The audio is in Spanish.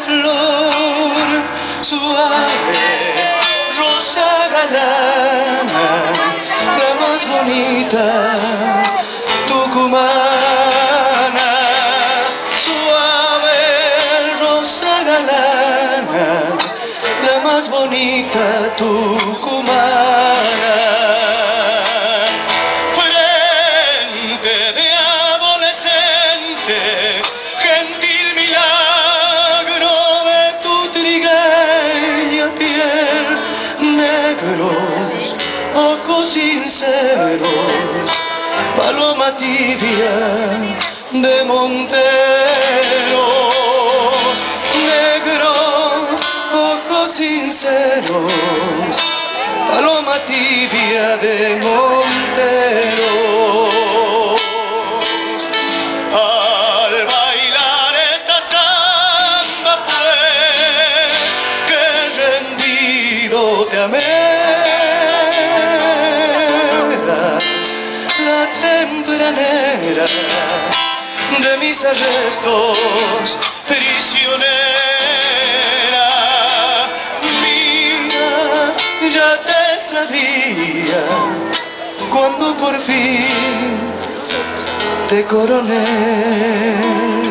flor suave, rosa galana, la más bonita, tucumana. Suave, rosa galana, la más bonita, tucumana. Negros, ojos sinceros, paloma tibia de monteros, negros, ojos sinceros, paloma tibia de monteros. Al bailar esta samba fue que rendido te amé. De mis arrestos, prisionera mía, ya te sabía cuando por fin te coroné.